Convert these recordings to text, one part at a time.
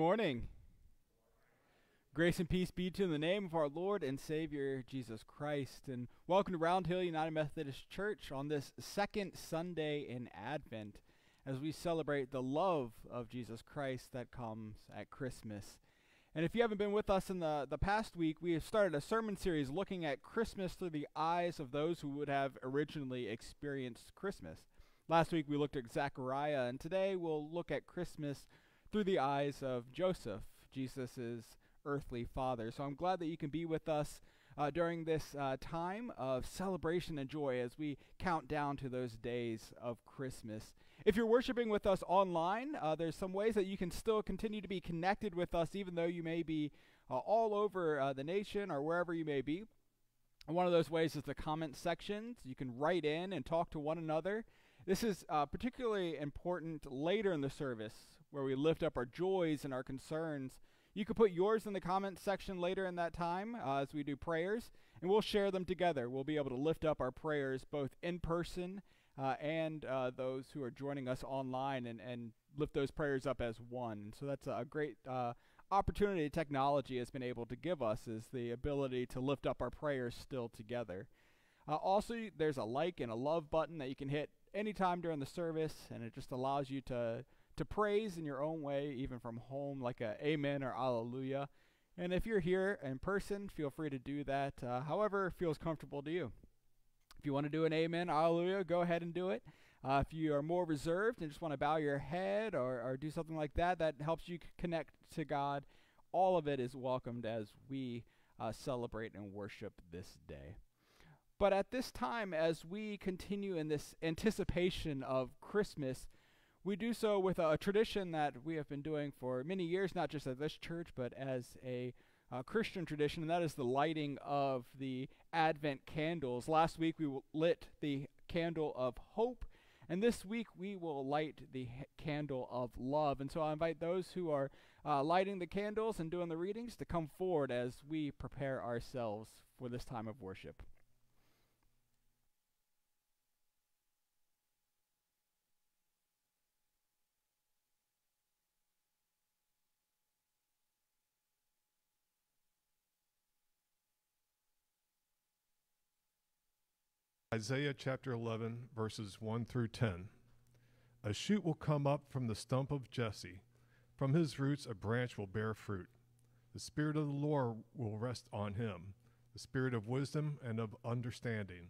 morning. Grace and peace be to you in the name of our Lord and Savior Jesus Christ. And welcome to Round Hill United Methodist Church on this second Sunday in Advent as we celebrate the love of Jesus Christ that comes at Christmas. And if you haven't been with us in the, the past week, we have started a sermon series looking at Christmas through the eyes of those who would have originally experienced Christmas. Last week we looked at Zechariah, and today we'll look at Christmas through the eyes of Joseph, Jesus' earthly father. So I'm glad that you can be with us uh, during this uh, time of celebration and joy as we count down to those days of Christmas. If you're worshiping with us online, uh, there's some ways that you can still continue to be connected with us, even though you may be uh, all over uh, the nation or wherever you may be. one of those ways is the comment sections. You can write in and talk to one another. This is uh, particularly important later in the service where we lift up our joys and our concerns. You can put yours in the comments section later in that time uh, as we do prayers, and we'll share them together. We'll be able to lift up our prayers both in person uh, and uh, those who are joining us online and, and lift those prayers up as one. So that's a great uh, opportunity technology has been able to give us is the ability to lift up our prayers still together. Uh, also, there's a like and a love button that you can hit anytime during the service, and it just allows you to to praise in your own way, even from home, like a amen or alleluia. And if you're here in person, feel free to do that uh, however feels comfortable to you. If you want to do an amen, alleluia, go ahead and do it. Uh, if you are more reserved and just want to bow your head or, or do something like that, that helps you connect to God. All of it is welcomed as we uh, celebrate and worship this day. But at this time, as we continue in this anticipation of Christmas, we do so with a, a, tradition that we have been doing for many years, not just at this church, but as a uh, Christian tradition, and that is the lighting of the Advent candles. Last week we lit the candle of hope, and this week we will light the candle of love. And so I invite those who are uh, lighting the candles and doing the readings to come forward as we prepare ourselves for this time of worship. Isaiah chapter 11, verses 1 through 10. A shoot will come up from the stump of Jesse. From his roots, a branch will bear fruit. The Spirit of the Lord will rest on him the Spirit of wisdom and of understanding,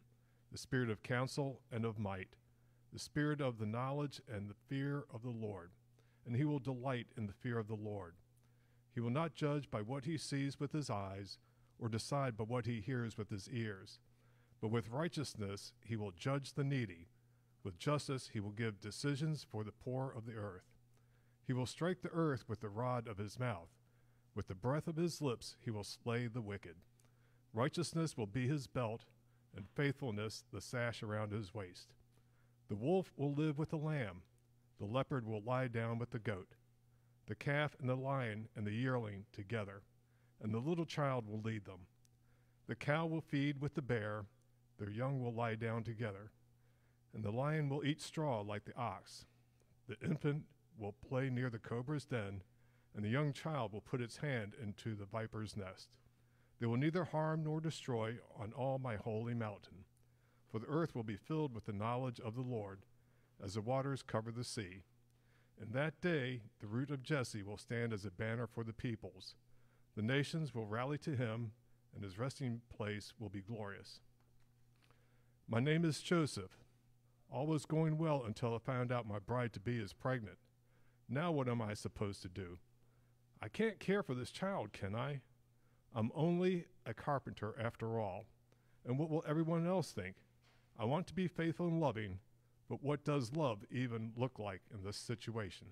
the Spirit of counsel and of might, the Spirit of the knowledge and the fear of the Lord. And he will delight in the fear of the Lord. He will not judge by what he sees with his eyes, or decide by what he hears with his ears but with righteousness he will judge the needy. With justice he will give decisions for the poor of the earth. He will strike the earth with the rod of his mouth. With the breath of his lips he will slay the wicked. Righteousness will be his belt, and faithfulness the sash around his waist. The wolf will live with the lamb. The leopard will lie down with the goat. The calf and the lion and the yearling together, and the little child will lead them. The cow will feed with the bear their young will lie down together, and the lion will eat straw like the ox. The infant will play near the cobra's den, and the young child will put its hand into the viper's nest. They will neither harm nor destroy on all my holy mountain, for the earth will be filled with the knowledge of the Lord, as the waters cover the sea. In that day, the root of Jesse will stand as a banner for the peoples. The nations will rally to him, and his resting place will be glorious. My name is Joseph. All was going well until I found out my bride to be is pregnant. Now what am I supposed to do? I can't care for this child, can I? I'm only a carpenter after all. And what will everyone else think? I want to be faithful and loving, but what does love even look like in this situation?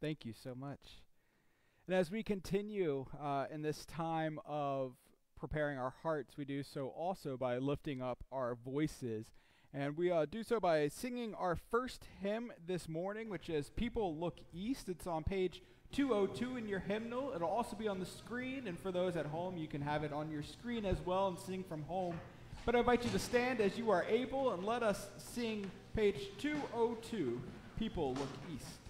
Thank you so much. And as we continue uh, in this time of preparing our hearts, we do so also by lifting up our voices. And we uh, do so by singing our first hymn this morning, which is People Look East. It's on page 202 in your hymnal. It'll also be on the screen, and for those at home, you can have it on your screen as well and sing from home. But I invite you to stand as you are able and let us sing page 202 People Look East.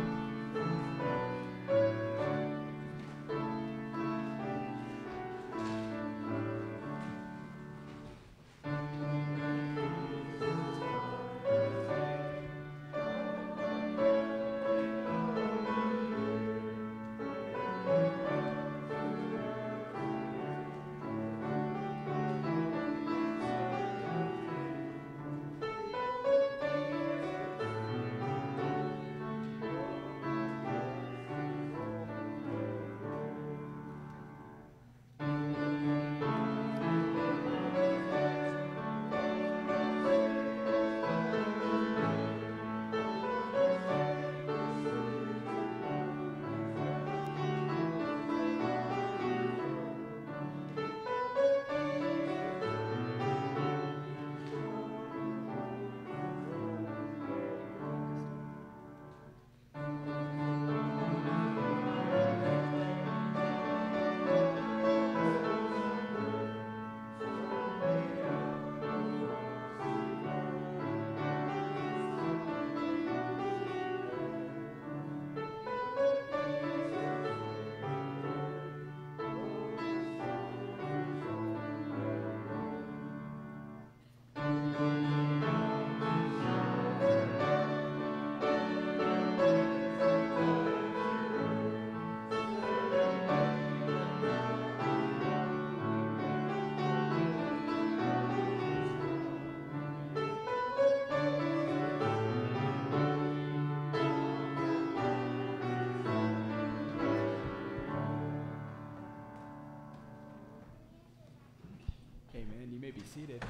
may be seated.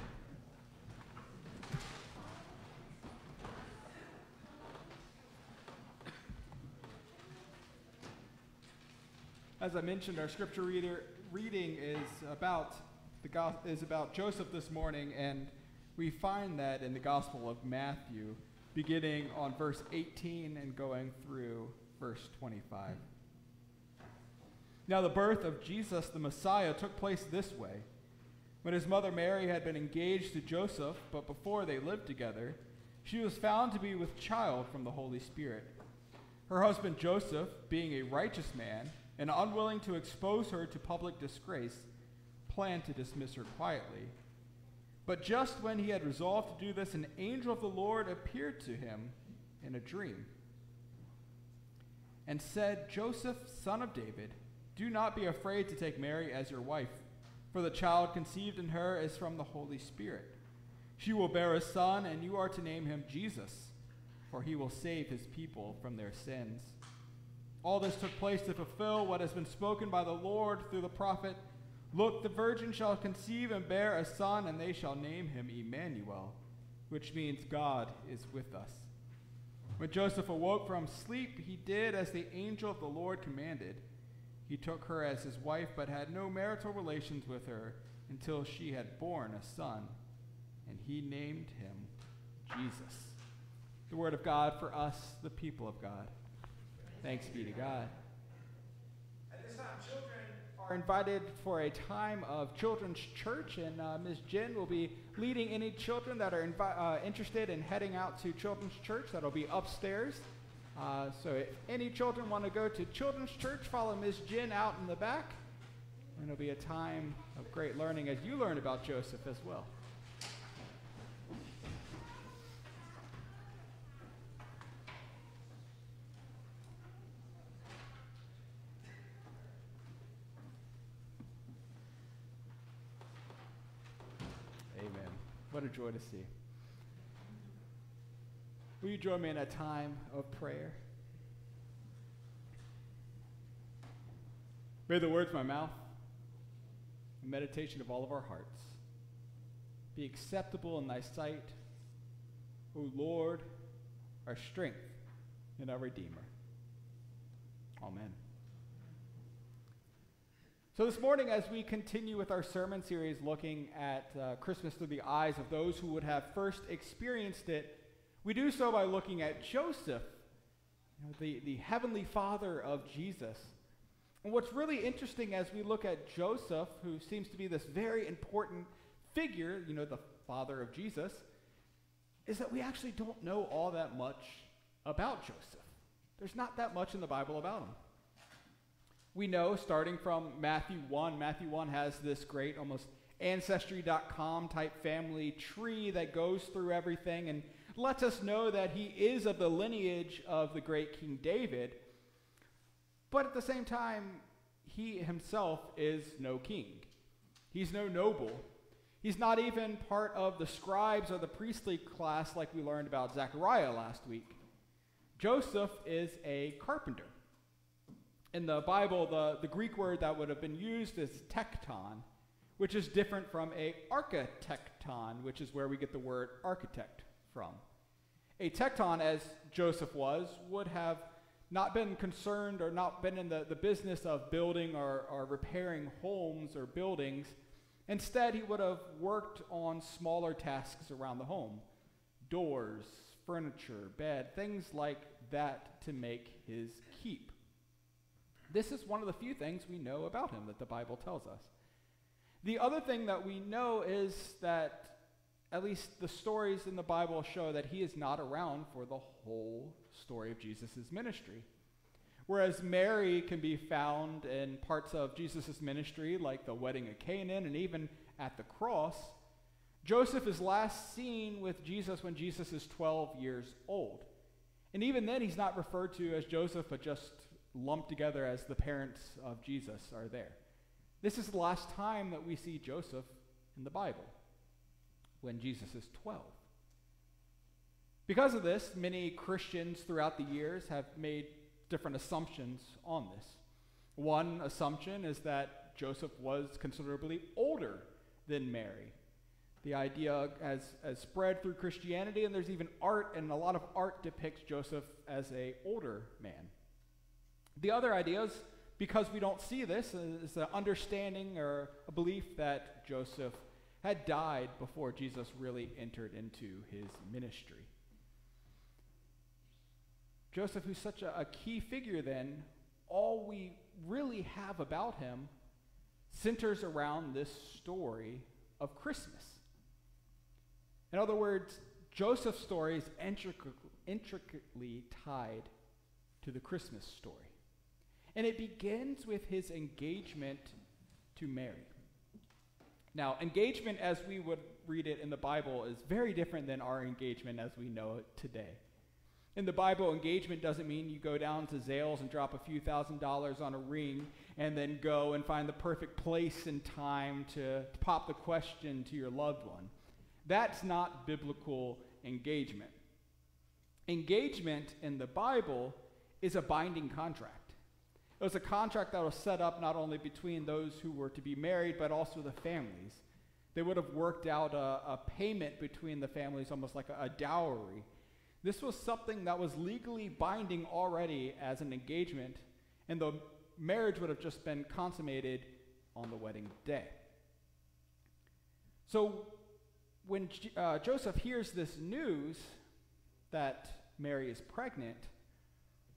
As I mentioned, our scripture reader reading is about the go- is about Joseph this morning, and we find that in the Gospel of Matthew, beginning on verse 18 and going through verse 25. Now, the birth of Jesus the Messiah took place this way. When his mother Mary had been engaged to Joseph, but before they lived together, she was found to be with child from the Holy Spirit. Her husband Joseph, being a righteous man and unwilling to expose her to public disgrace, planned to dismiss her quietly. But just when he had resolved to do this, an angel of the Lord appeared to him in a dream and said, Joseph, son of David, do not be afraid to take Mary as your wife for the child conceived in her is from the Holy Spirit. She will bear a son, and you are to name him Jesus, for he will save his people from their sins. All this took place to fulfill what has been spoken by the Lord through the prophet Look, the virgin shall conceive and bear a son, and they shall name him Emmanuel, which means God is with us. When Joseph awoke from sleep, he did as the angel of the Lord commanded. He took her as his wife, but had no marital relations with her until she had borne a son, and he named him Jesus. The word of God for us, the people of God. Thanks be to God. At this time, children are invited for a time of children's church, and uh, Ms. Jen will be leading any children that are invi- uh, interested in heading out to children's church. That'll be upstairs. Uh, so if any children want to go to children's church, follow Miss Jen out in the back. And it'll be a time of great learning as you learn about Joseph as well. Amen. What a joy to see. Will you join me in a time of prayer? May the words of my mouth and meditation of all of our hearts be acceptable in thy sight, O Lord, our strength and our Redeemer. Amen. So, this morning, as we continue with our sermon series looking at uh, Christmas through the eyes of those who would have first experienced it, we do so by looking at Joseph, you know, the, the heavenly father of Jesus. And what's really interesting as we look at Joseph, who seems to be this very important figure, you know, the father of Jesus, is that we actually don't know all that much about Joseph. There's not that much in the Bible about him we know starting from Matthew 1, Matthew 1 has this great, almost ancestry.com type family tree that goes through everything and lets us know that he is of the lineage of the great King David. But at the same time, he himself is no king. He's no noble. He's not even part of the scribes or the priestly class like we learned about Zechariah last week. Joseph is a carpenter in the Bible, the, the Greek word that would have been used is tekton, which is different from a architecton, which is where we get the word architect from. A tekton, as Joseph was, would have not been concerned or not been in the, the business of building or, or repairing homes or buildings. Instead, he would have worked on smaller tasks around the home doors, furniture, bed, things like that to make his keep. This is one of the few things we know about him that the Bible tells us. The other thing that we know is that at least the stories in the Bible show that he is not around for the whole story of Jesus' ministry. Whereas Mary can be found in parts of Jesus' ministry, like the wedding of Canaan and even at the cross, Joseph is last seen with Jesus when Jesus is 12 years old. And even then, he's not referred to as Joseph, but just lumped together as the parents of Jesus are there. This is the last time that we see Joseph in the Bible, when Jesus is 12. Because of this, many Christians throughout the years have made different assumptions on this. One assumption is that Joseph was considerably older than Mary. The idea has, has spread through Christianity, and there's even art, and a lot of art depicts Joseph as a older man. The other idea is because we don't see this, is an understanding or a belief that Joseph had died before Jesus really entered into his ministry. Joseph, who's such a, a key figure, then, all we really have about him centers around this story of Christmas. In other words, Joseph's story is intricately tied to the Christmas story. And it begins with his engagement to Mary. Now, engagement as we would read it in the Bible is very different than our engagement as we know it today. In the Bible, engagement doesn't mean you go down to Zales and drop a few thousand dollars on a ring and then go and find the perfect place and time to, pop the question to your loved one. That's not biblical engagement. Engagement in the Bible is a binding contract. It was a contract that was set up not only between those who were to be married, but also the families. They would have worked out a, a payment between the families, almost like a, a dowry. This was something that was legally binding already as an engagement, and the marriage would have just been consummated on the wedding day. So when uh, Joseph hears this news that Mary is pregnant,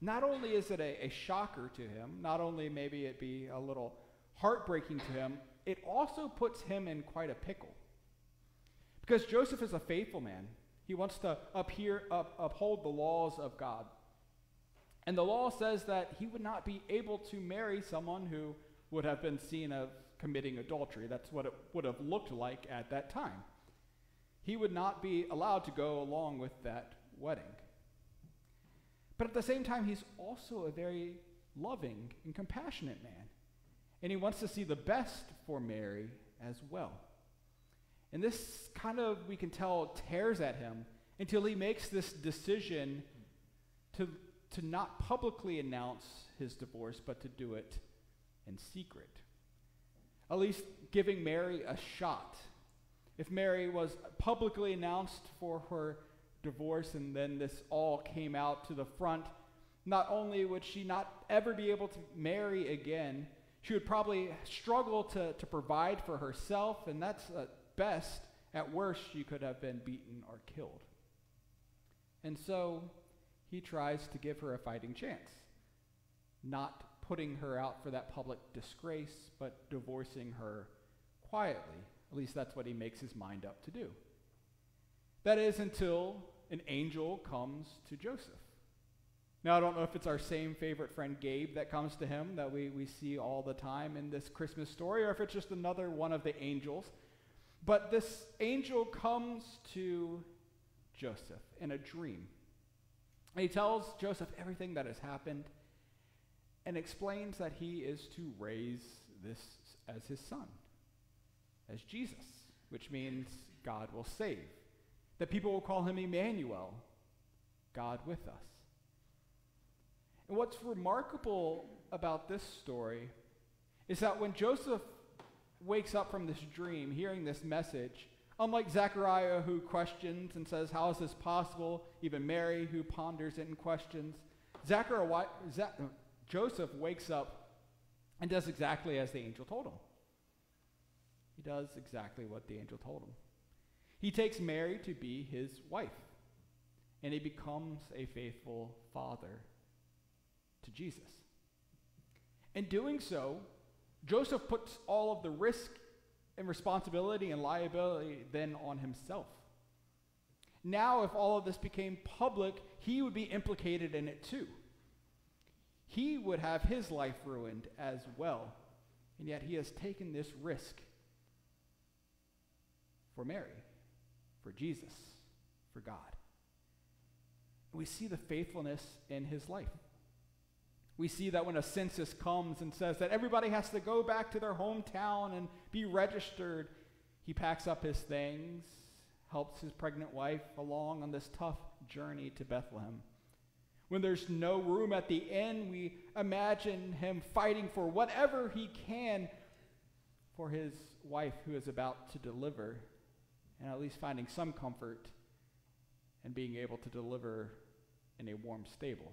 not only is it a, a shocker to him, not only maybe it be a little heartbreaking to him, it also puts him in quite a pickle. Because Joseph is a faithful man. He wants to uphear, up, uphold the laws of God. And the law says that he would not be able to marry someone who would have been seen of committing adultery. That's what it would have looked like at that time. He would not be allowed to go along with that wedding. But at the same time, he's also a very loving and compassionate man. And he wants to see the best for Mary as well. And this kind of, we can tell, tears at him until he makes this decision to, to not publicly announce his divorce, but to do it in secret. At least giving Mary a shot. If Mary was publicly announced for her divorce and then this all came out to the front, not only would she not ever be able to marry again, She would probably struggle to, to provide for herself, and that's at best. At worst, she could have been beaten or killed. And so he tries to give her a fighting chance, not putting her out for that public disgrace, but divorcing her quietly. At least that's what he makes his mind up to do. That is until an angel comes to Joseph. Now, I don't know if it's our same favorite friend Gabe that comes to him that we, we see all the time in this Christmas story, or if it's just another one of the angels. But this angel comes to Joseph in a dream. And he tells Joseph everything that has happened and explains that he is to raise this as his son, as Jesus, which means God will save. That people will call him Emmanuel, God with us. And what's remarkable about this story is that when Joseph wakes up from this dream, hearing this message, unlike Zechariah, who questions and says, How is this possible? Even Mary, who ponders it and questions, Zechariah, Joseph wakes up and does exactly as the angel told him. He does exactly what the angel told him. He takes Mary to be his wife, and he becomes a faithful father to Jesus. In doing so, Joseph puts all of the risk and responsibility and liability then on himself. Now, if all of this became public, he would be implicated in it too. He would have his life ruined as well. And yet he has taken this risk for Mary, for Jesus, for God. We see the faithfulness in his life. We see that when a census comes and says that everybody has to go back to their hometown and be registered, he packs up his things, helps his pregnant wife along on this tough journey to Bethlehem. When there's no room at the inn, we imagine him fighting for whatever he can for his wife who is about to deliver, and at least finding some comfort and being able to deliver in a warm stable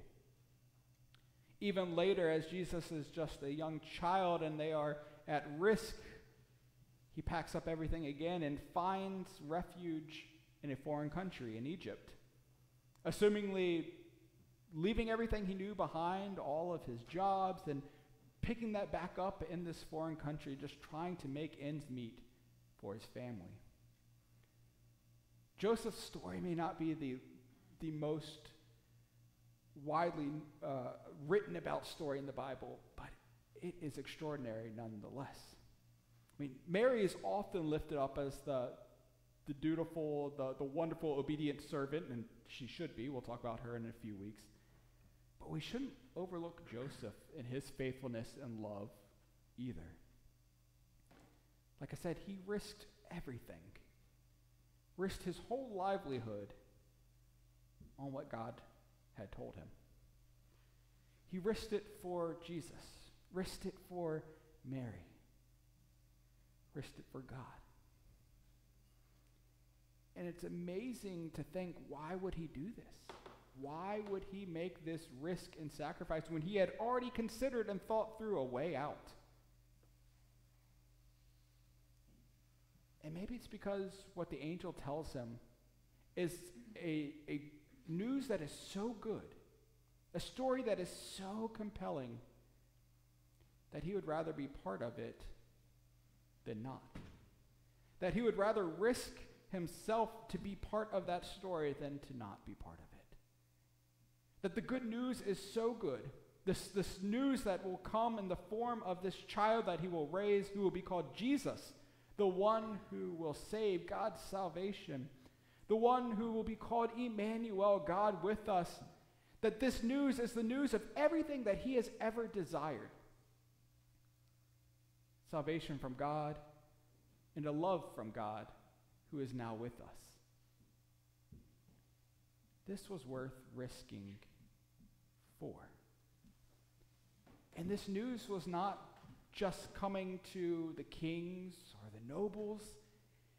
even later, as Jesus is just a young child and they are at risk, he packs up everything again and finds refuge in a foreign country, in Egypt. Assumingly, leaving everything he knew behind, all of his jobs, and picking that back up in this foreign country, just trying to make ends meet for his family. Joseph's story may not be the, the most widely uh, written about story in the Bible, but it is extraordinary nonetheless. I mean, Mary is often lifted up as the, the dutiful, the, the wonderful, obedient servant, and she should be. We'll talk about her in a few weeks. But we shouldn't overlook Joseph in his faithfulness and love either. Like I said, he risked everything, risked his whole livelihood on what God had told him. He risked it for Jesus, risked it for Mary, risked it for God. And it's amazing to think why would he do this? Why would he make this risk and sacrifice when he had already considered and thought through a way out? And maybe it's because what the angel tells him is a, a news that is so good, a story that is so compelling, that he would rather be part of it than not. That he would rather risk himself to be part of that story than to not be part of it. That the good news is so good, this, this news that will come in the form of this child that he will raise, who will be called Jesus, the one who will save God's salvation the one who will be called Emmanuel, God with us, that this news is the news of everything that he has ever desired salvation from God and a love from God who is now with us. This was worth risking for. And this news was not just coming to the kings or the nobles.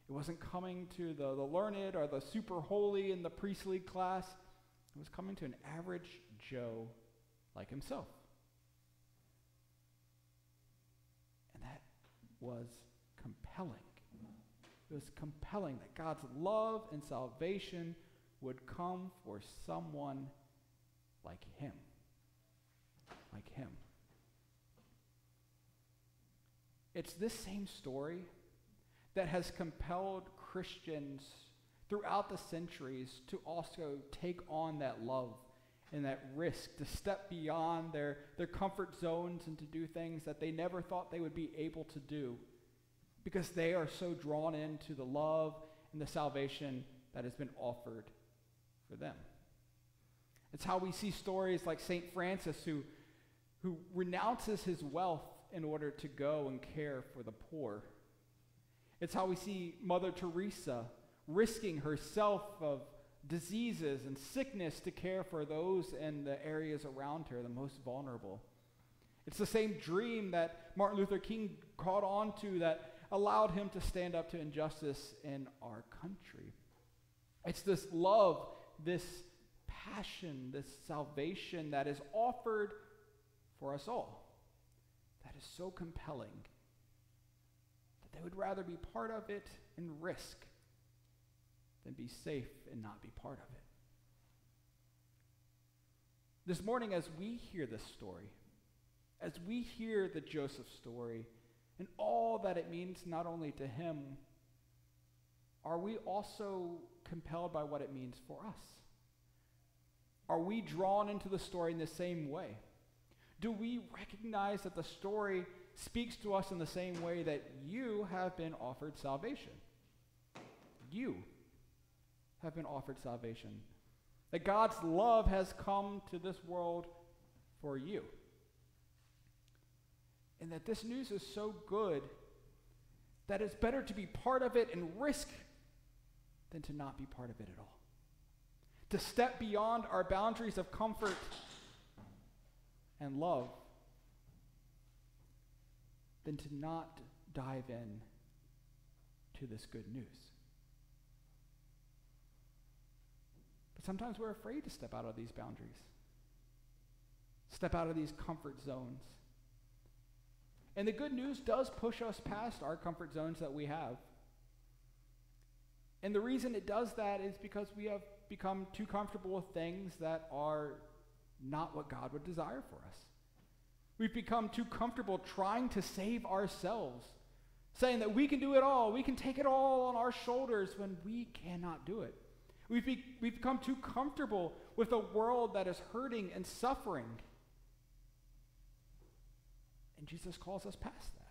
It wasn't coming to the, the learned or the super holy in the priestly class. It was coming to an average Joe like himself. And that was compelling. It was compelling that God's love and salvation would come for someone like him. Like him. It's this same story that has compelled Christians throughout the centuries to also take on that love and that risk, to step beyond their, their comfort zones and to do things that they never thought they would be able to do because they are so drawn into the love and the salvation that has been offered for them. It's how we see stories like St. Francis, who, who renounces his wealth in order to go and care for the poor. It's how we see Mother Teresa risking herself of diseases and sickness to care for those in the areas around her, the most vulnerable. It's the same dream that Martin Luther King caught on to that allowed him to stand up to injustice in our country. It's this love, this passion, this salvation that is offered for us all that is so compelling that they would rather be part of it and risk than be safe and not be part of it. This morning, as we hear this story, as we hear the Joseph story and all that it means not only to him, are we also compelled by what it means for us? Are we drawn into the story in the same way? Do we recognize that the story speaks to us in the same way that you have been offered salvation? You have been offered salvation. That God's love has come to this world for you. And that this news is so good that it's better to be part of it and risk than to not be part of it at all. To step beyond our boundaries of comfort and love than to not dive in to this good news. But sometimes we're afraid to step out of these boundaries, step out of these comfort zones. And the good news does push us past our comfort zones that we have. And the reason it does that is because we have become too comfortable with things that are not what God would desire for us. We've become too comfortable trying to save ourselves, saying that we can do it all, we can take it all on our shoulders when we cannot do it. We've, be, we've become too comfortable with a world that is hurting and suffering. And Jesus calls us past that.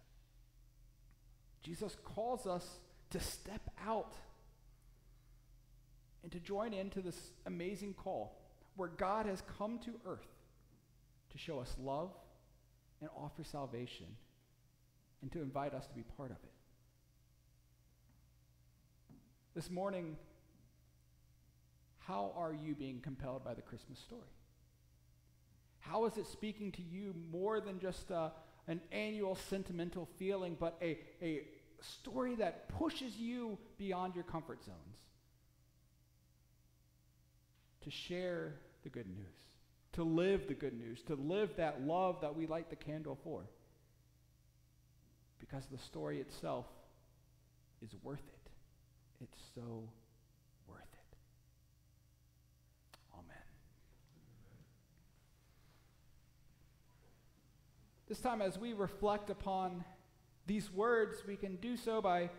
Jesus calls us to step out and to join into this amazing call where God has come to earth to show us love and offer salvation and to invite us to be part of it. This morning, how are you being compelled by the Christmas story? How is it speaking to you more than just uh, an annual sentimental feeling, but a, a story that pushes you beyond your comfort zones to share the good news, to live the good news, to live that love that we light the candle for? Because the story itself is worth it. It's so worth it. Amen. This time, as we reflect upon these words, we can do so by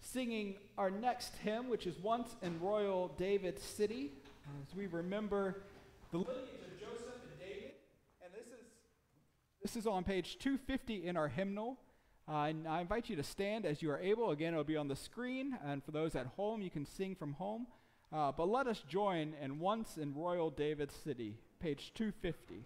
singing our next hymn, which is Once in Royal David's City, as we remember the lineage of Joseph and David. And this is, this is on page 250 in our hymnal. Uh, and I invite you to stand as you are able. Again, it'll be on the screen. And for those at home, you can sing from home. Uh, but let us join in Once in Royal David City, page 250.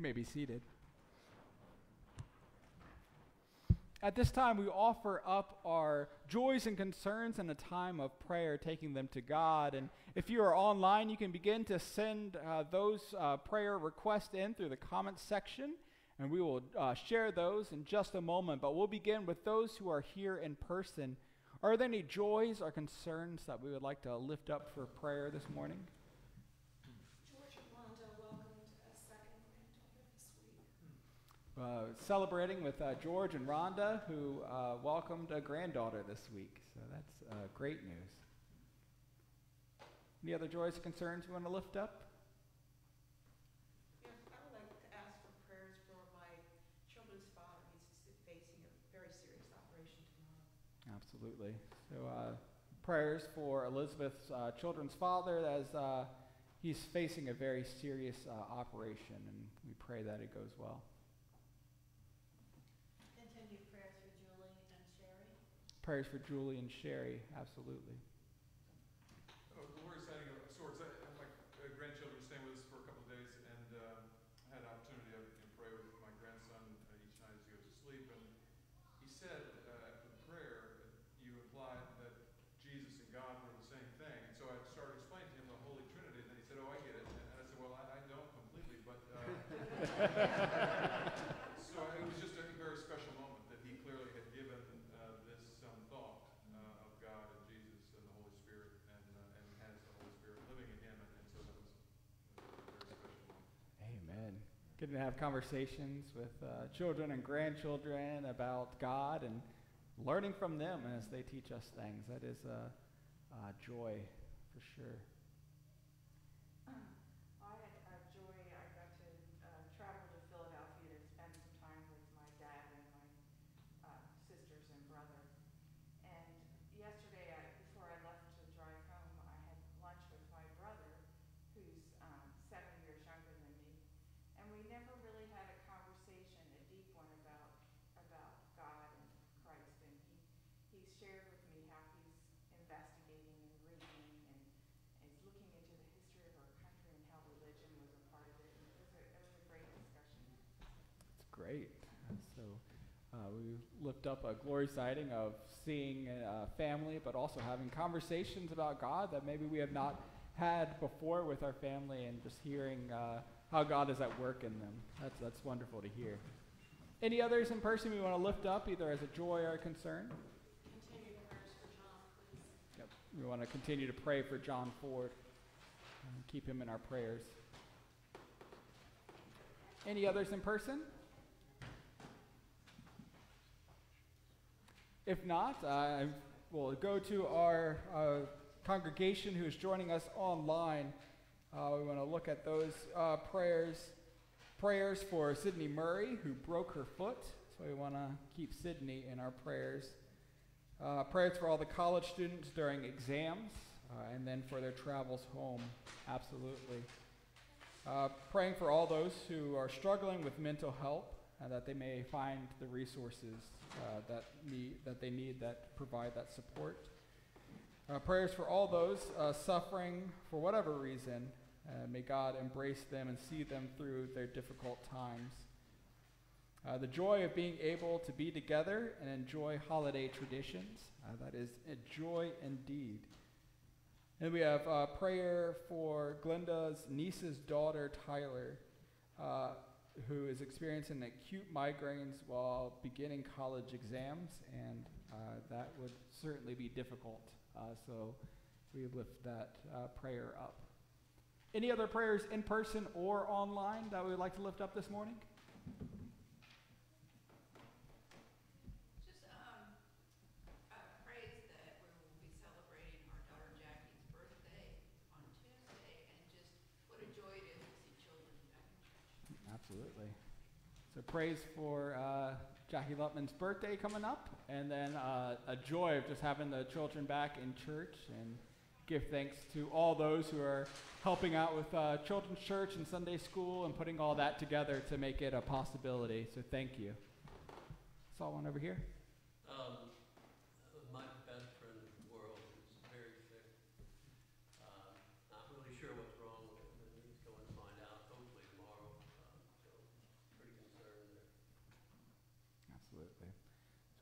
You may be seated. At this time, we offer up our joys and concerns in a time of prayer, taking them to God. And if you are online, you can begin to send uh, those uh, prayer requests in through the comments section, and we will uh, share those in just a moment. But we'll begin with those who are here in person. Are there any joys or concerns that we would like to lift up for prayer this morning? Uh, celebrating with uh, George and Rhonda, who uh, welcomed a granddaughter this week. So that's uh, great news. Any other joys or concerns you want to lift up? Yes, I would like to ask for prayers for my children's father. He's facing a very serious operation tomorrow. Absolutely. So uh, prayers for Elizabeth's uh, children's father as he's facing a very serious operation, and we pray that it goes well. Prayers for Julie and Sherry. Absolutely. Oh, we're exciting of sorts. I, my uh, grandchildren staying with us for a couple of days, and uh, I had an opportunity to pray with my grandson uh, each night as he goes to sleep. And he said uh, after the prayer, you implied that Jesus and God were the same thing. And so I started explaining to him the Holy Trinity, and then he said, "Oh, I get it." And I said, "Well, I, I don't completely, but." Uh, getting to have conversations with uh, children and grandchildren about God and learning from them as they teach us things. That is a, a joy for sure. We lift up a glory sighting of seeing a family, but also having conversations about God that maybe we have not had before with our family, and just hearing uh, how God is at work in them. That's that's wonderful to hear. Any others in person we want to lift up, either as a joy or a concern? Continue prayers for John. Yep. We want to continue to pray for John Ford. And keep him in our prayers. Any others in person? If not, I will go to our uh, congregation who is joining us online. Uh, we want to look at those uh, prayers. Prayers for Sydney Murray, who broke her foot. So we want to keep Sydney in our prayers. Uh, prayers for all the college students during exams, uh, and then for their travels home. Absolutely. Uh, praying for all those who are struggling with mental health, and that they may find the resources uh, that, need, that they need that provide that support. Uh, prayers for all those uh, suffering for whatever reason. Uh, may God embrace them and see them through their difficult times. Uh, the joy of being able to be together and enjoy holiday traditions. that is a joy indeed. And we have a prayer for Glenda's niece's daughter, Tyler who is experiencing acute migraines while beginning college exams, and uh, that would certainly be difficult. Uh, so we lift that uh, prayer up. Any other prayers in person or online that we would like to lift up this morning? Praise for uh, Jackie Lutman's birthday coming up, and then uh, a joy of just having the children back in church, and give thanks to all those who are helping out with uh, children's church and Sunday school and putting all that together to make it a possibility. So thank you. Saw one over here.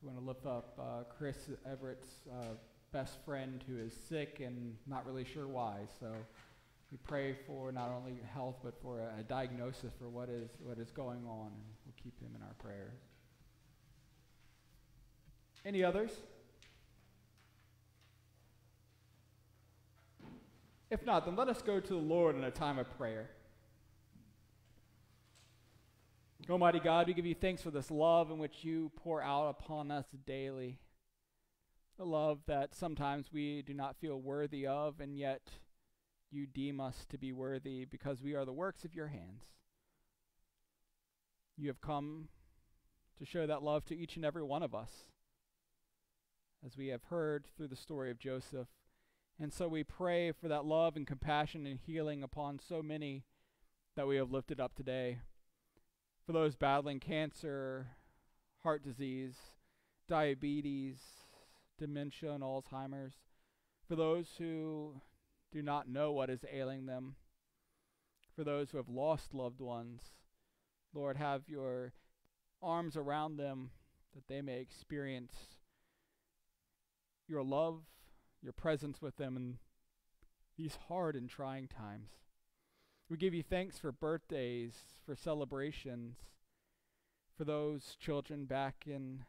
Want to lift up uh, Chris Everett's uh, best friend who is sick and not really sure why. So we pray for not only health but for a, a diagnosis for what is what is going on, and we'll keep him in our prayers. Any others? If not, then let us go to the Lord in a time of prayer. Almighty God, we give you thanks for this love in which you pour out upon us daily. A love that sometimes we do not feel worthy of, and yet you deem us to be worthy because we are the works of your hands. You have come to show that love to each and every one of us, as we have heard through the story of Joseph. And so we pray for that love and compassion and healing upon so many that we have lifted up today for those battling cancer, heart disease, diabetes, dementia, and Alzheimer's, for those who do not know what is ailing them, for those who have lost loved ones. Lord, have your arms around them that they may experience your love, your presence with them in these hard and trying times. We give you thanks for birthdays, for celebrations, for those children back in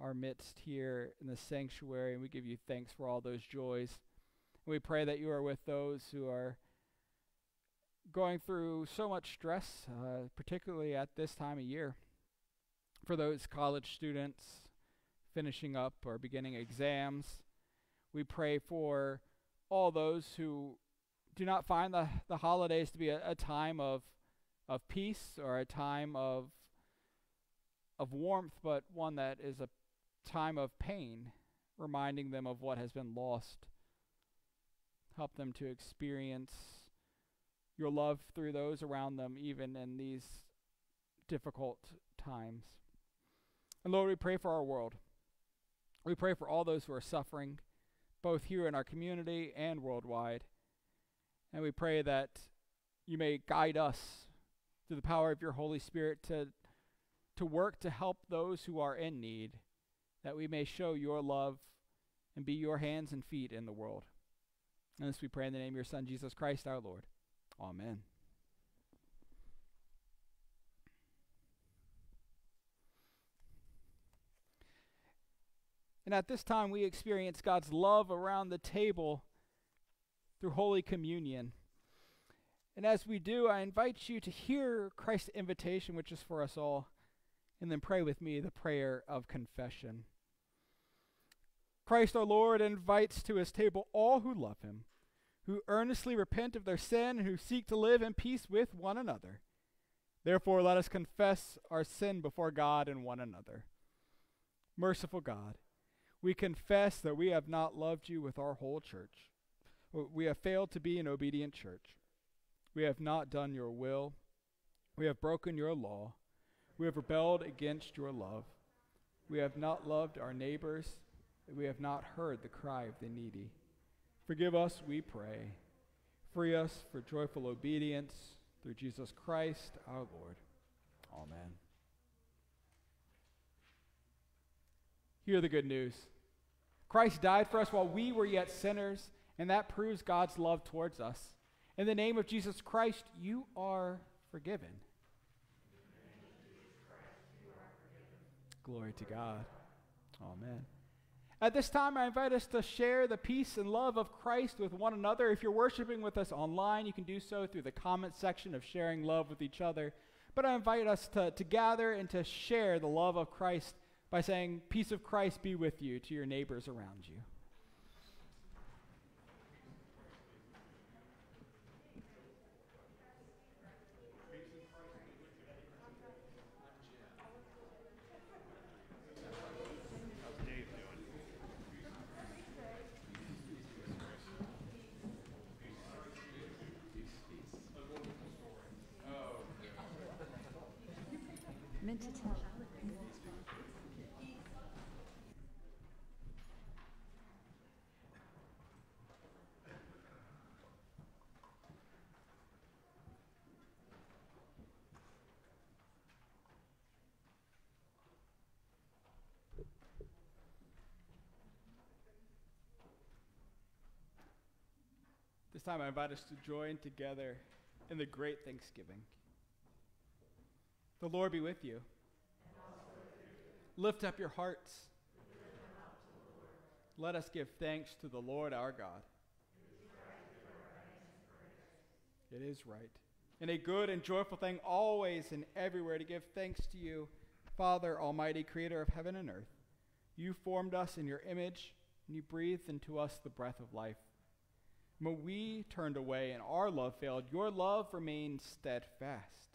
our midst here in the sanctuary. And we give you thanks for all those joys. We pray that you are with those who are going through so much stress, uh, particularly at this time of year. For those college students finishing up or beginning exams, we pray for all those who do not find the, the holidays to be a, a time of of peace or a time of of warmth, but one that is a time of pain, reminding them of what has been lost. Help them to experience your love through those around them, even in these difficult times. And Lord, we pray for our world. We pray for all those who are suffering, both here in our community and worldwide. And we pray that you may guide us through the power of your Holy Spirit to, to work to help those who are in need, that we may show your love and be your hands and feet in the world. And this we pray in the name of your Son, Jesus Christ our Lord. Amen. And at this time, we experience God's love around the table through Holy Communion. And as we do, I invite you to hear Christ's invitation, which is for us all, and then pray with me the prayer of confession. Christ our Lord invites to his table all who love him, who earnestly repent of their sin, and who seek to live in peace with one another. Therefore, let us confess our sin before God and one another. Merciful God, we confess that we have not loved you with our whole church. We have failed to be an obedient church. We have not done your will. We have broken your law. We have rebelled against your love. We have not loved our neighbors. We have not heard the cry of the needy. Forgive us, we pray. Free us for joyful obedience through Jesus Christ our Lord. Amen. Hear the good news. Christ died for us while we were yet sinners and that proves God's love towards us. In the name of Jesus Christ, you are forgiven. Glory to God. Amen. At this time, I invite us to share the peace and love of Christ with one another. If you're worshiping with us online, you can do so through the comment section of sharing love with each other. But I invite us to, to gather and to share the love of Christ by saying, Peace of Christ be with you to your neighbors around you. meant to tell. This time I invite us to join together in the great thanksgiving. The Lord be with you. Lift up your hearts. Let us give thanks to the Lord our God. It is right. And a good and joyful thing always and everywhere to give thanks to you, Father, Almighty, Creator of heaven and earth. You formed us in your image, and you breathed into us the breath of life. When we turned away and our love failed, your love remained steadfast.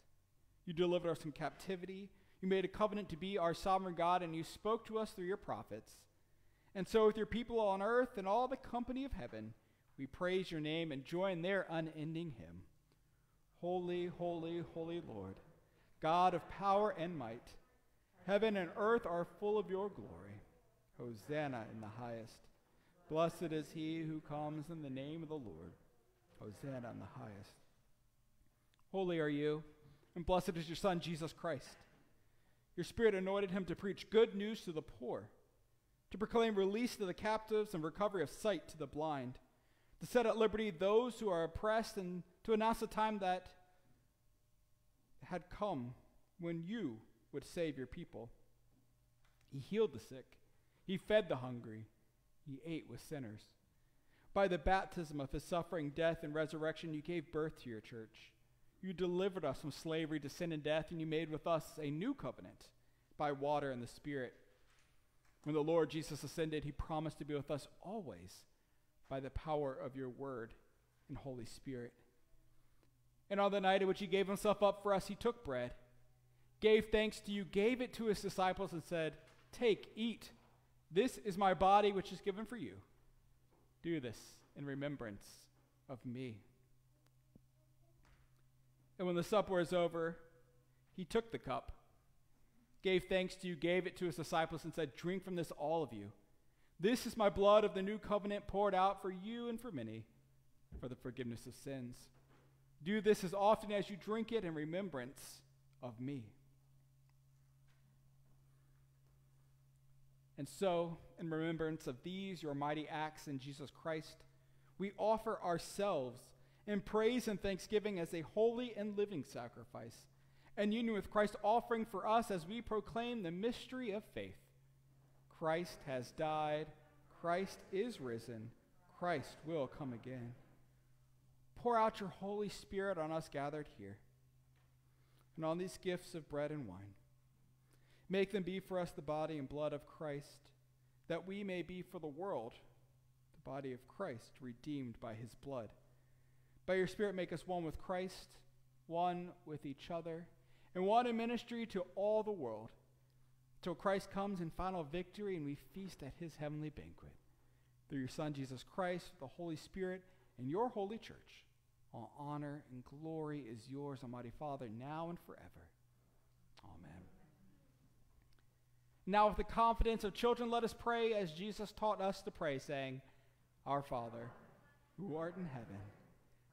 You delivered us from captivity. You made a covenant to be our sovereign God, and you spoke to us through your prophets. And so, with your people on earth and all the company of heaven, we praise your name and join their unending hymn. Holy, holy, holy Lord, God of power and might, heaven and earth are full of your glory. Hosanna in the highest. Blessed is he who comes in the name of the Lord. Hosanna in the highest. Holy are you, and blessed is your Son, Jesus Christ. Your Spirit anointed him to preach good news to the poor, to proclaim release to the captives and recovery of sight to the blind, to set at liberty those who are oppressed, and to announce the time that had come when you would save your people. He healed the sick, he fed the hungry, he ate with sinners. By the baptism of his suffering, death, and resurrection, you gave birth to your church. You delivered us from slavery to sin and death, and you made with us a new covenant by water and the Spirit. When the Lord Jesus ascended, he promised to be with us always by the power of your word and Holy Spirit. And on the night in which he gave himself up for us, he took bread, gave thanks to you, gave it to his disciples, and said, Take, eat. This is my body, which is given for you. Do this in remembrance of me. And when the supper was over, he took the cup, gave thanks to you, gave it to his disciples, and said, Drink from this, all of you. This is my blood of the new covenant poured out for you and for many for the forgiveness of sins. Do this as often as you drink it in remembrance of me. And so, in remembrance of these, your mighty acts in Jesus Christ, we offer ourselves in praise and thanksgiving as a holy and living sacrifice, and union with Christ, offering for us as we proclaim the mystery of faith. Christ has died, Christ is risen, Christ will come again. Pour out your Holy Spirit on us gathered here and on these gifts of bread and wine. Make them be for us the body and blood of Christ, that we may be for the world the body of Christ, redeemed by his blood. By your Spirit, make us one with Christ, one with each other, and one in ministry to all the world, till Christ comes in final victory and we feast at his heavenly banquet. Through your Son, Jesus Christ, the Holy Spirit, and your holy church, all honor and glory is yours, Almighty Father, now and forever. Amen. Now, with the confidence of children, let us pray as Jesus taught us to pray, saying, Our Father, who art in heaven,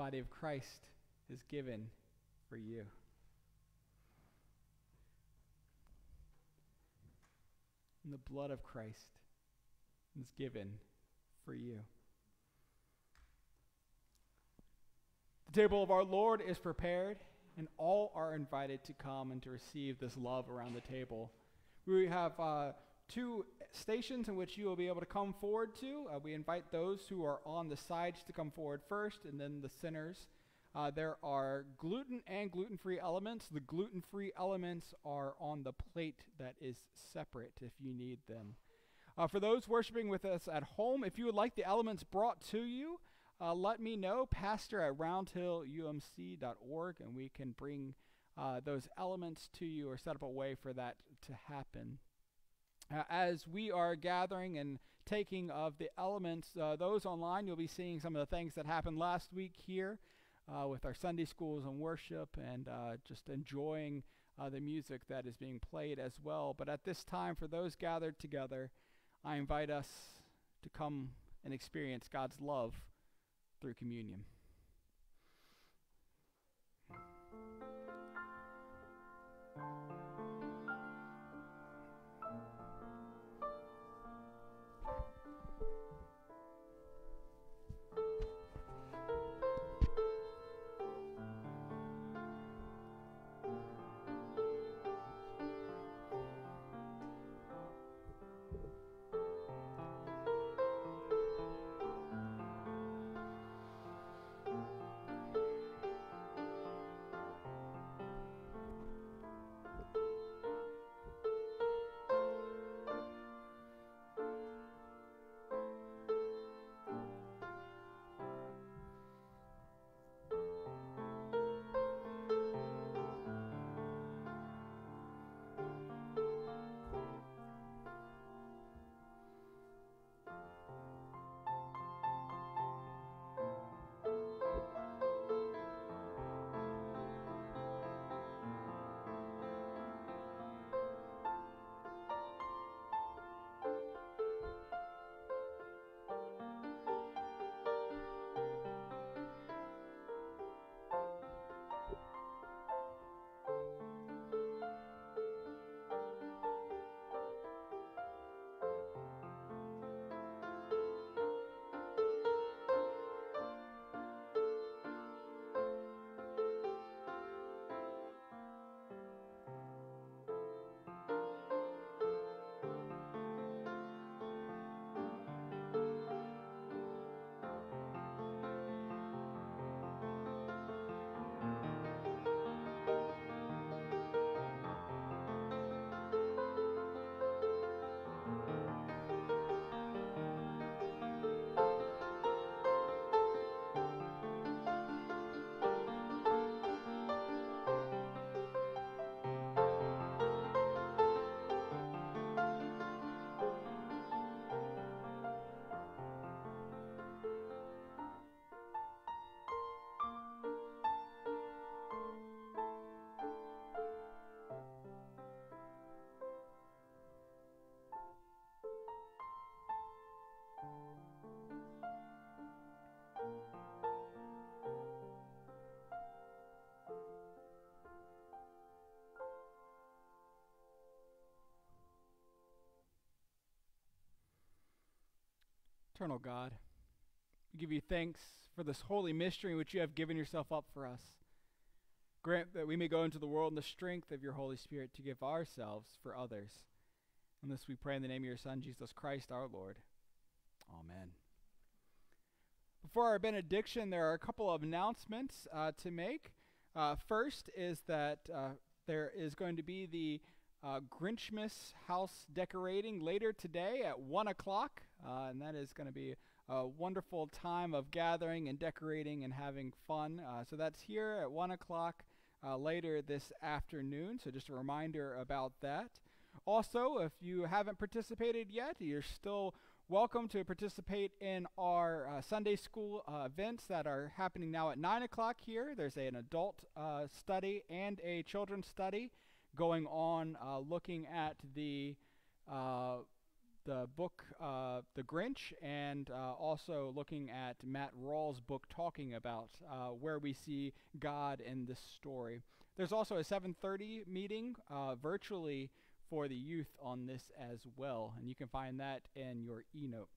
Body of Christ is given for you. And the blood of Christ is given for you. The table of our Lord is prepared, and all are invited to come and to receive this love around the table. We have uh, two stations in which you will be able to come forward to. Uh, we invite those who are on the sides to come forward first, and then the sinners. Uh, there are gluten and gluten free elements. The gluten free elements are on the plate that is separate if you need them. Uh, for those worshiping with us at home, if you would like the elements brought to you, uh, let me know, pastor at roundhillumc.org, and we can bring uh, those elements to you or set up a way for that to happen. Uh, as we are gathering and taking of the elements, uh, those online, you'll be seeing some of the things that happened last week here uh, with our Sunday schools and worship and uh, just enjoying uh, the music that is being played as well. But at this time, for those gathered together, I invite us to come and experience God's love through communion. Eternal God, we give you thanks for this holy mystery in which you have given yourself up for us. Grant that we may go into the world in the strength of your Holy Spirit to give ourselves for others. And this we pray in the name of your Son, Jesus Christ our Lord. Amen. Before our benediction, there are a couple of announcements uh, to make. Uh, first is that uh, there is going to be the uh, Grinchmas house decorating later today at 1 o'clock, uh, and that is going to be a wonderful time of gathering and decorating and having fun. Uh, so that's here at 1 o'clock uh, later this afternoon, so just a reminder about that. Also, if you haven't participated yet, you're still welcome to participate in our uh, Sunday school uh, events that are happening now at 9 o'clock here. There's a, an adult uh, study and a children's study going on uh, looking at the uh, the book uh, The Grinch and uh, also looking at Matt Rawle's book talking about uh, where we see God in this story. There's also a 7:30 meeting uh, virtually for the youth on this as well, and you can find that in your e-note.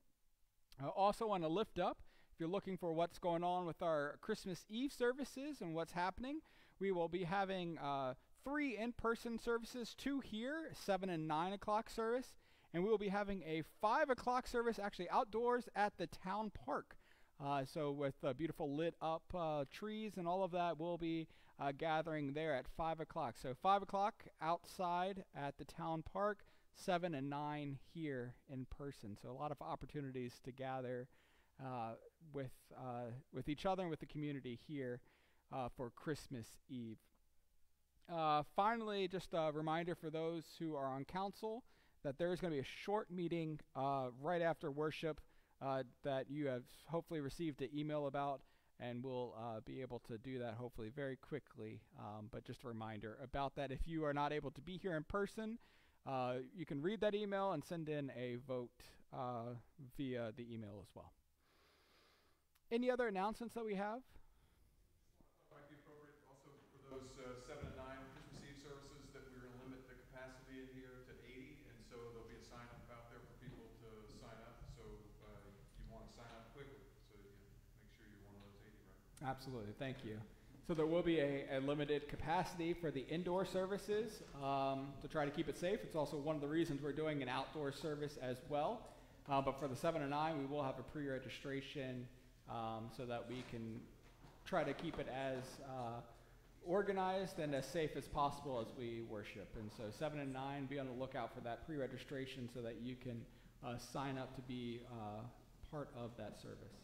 I also want to lift up if you're looking for what's going on with our Christmas Eve services and what's happening, we will be having uh, three in person services two here, 7 and 9 o'clock service. And we will be having a 5 o'clock service actually outdoors at the town park. Uh, so, with uh, beautiful lit up uh, trees and all of that, we'll be uh, gathering there at 5 o'clock. So, 5 o'clock outside at the town park, 7 and 9 here in person. So, a lot of opportunities to gather uh, with, uh, with each other and with the community here for Christmas Eve. Uh, finally, just a reminder for those who are on council that there is going to be a short meeting uh, right after worship uh, that you have hopefully received an email about, and we'll uh, be able to do that hopefully very quickly. Um, but just a reminder about that if you are not able to be here in person, uh, you can read that email and send in a vote uh, via the email as well. Any other announcements that we have? Might be appropriate also for those uh, seven and nine Christmas Eve services that we're going to limit the capacity in here to 80, and so there'll be a sign up out there for people to sign up. So uh, you want to sign up quickly, so you make sure you're one of those 80, right? Absolutely, thank you. So there will be a, a limited capacity for the indoor services um, to try to keep it safe. It's also one of the reasons we're doing an outdoor service as well. Uh, but for the seven and nine, we will have a pre-registration um, so that we can try to keep it as uh, organized and as safe as possible as we worship. And so seven and nine, be on the lookout for that pre-registration so that you can uh, sign up to be uh, part of that service.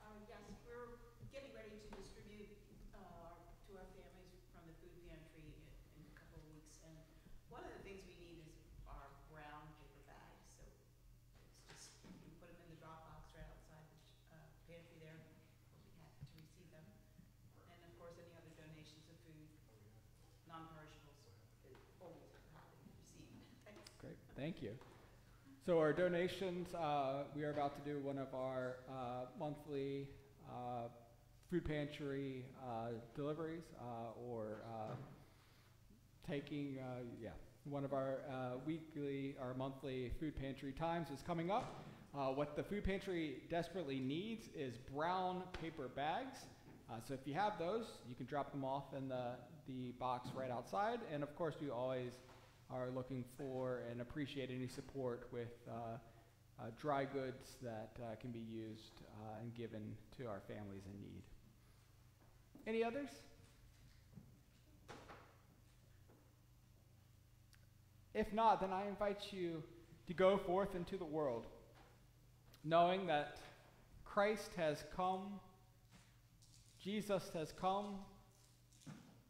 Uh, yes, we're getting ready to distribute, uh, to our families from the food pantry in, in a couple of weeks. And one of the things we need is our brown paper bags, so it's just, you can put them in the drop box right outside the, uh, pantry there. We'll be happy to receive them. And of course, any other donations of food, non-perishables, is always happy to receive. Thanks. Great, thank you. So our donations, uh, we are about to do one of our uh, monthly uh, food pantry uh, deliveries uh, or uh, taking, yeah, one of our weekly or monthly food pantry times is coming up. What the food pantry desperately needs is brown paper bags. So if you have those, you can drop them off in the, the box right outside. And of course, we always are looking for and appreciate any support with uh, uh, dry goods that uh, can be used uh, and given to our families in need. Any others? If not, then I invite you to go forth into the world, knowing that Christ has come, Jesus has come,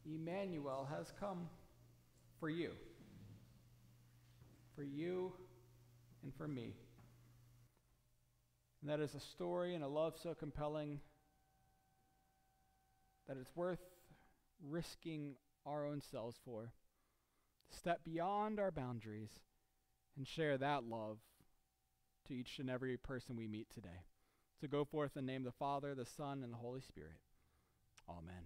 Emmanuel has come for you for you and for me. And that is a story and a love so compelling that it's worth risking our own selves for. Step beyond our boundaries and share that love to each and every person we meet today. So go forth and name the Father, the Son, and the Holy Spirit. Amen.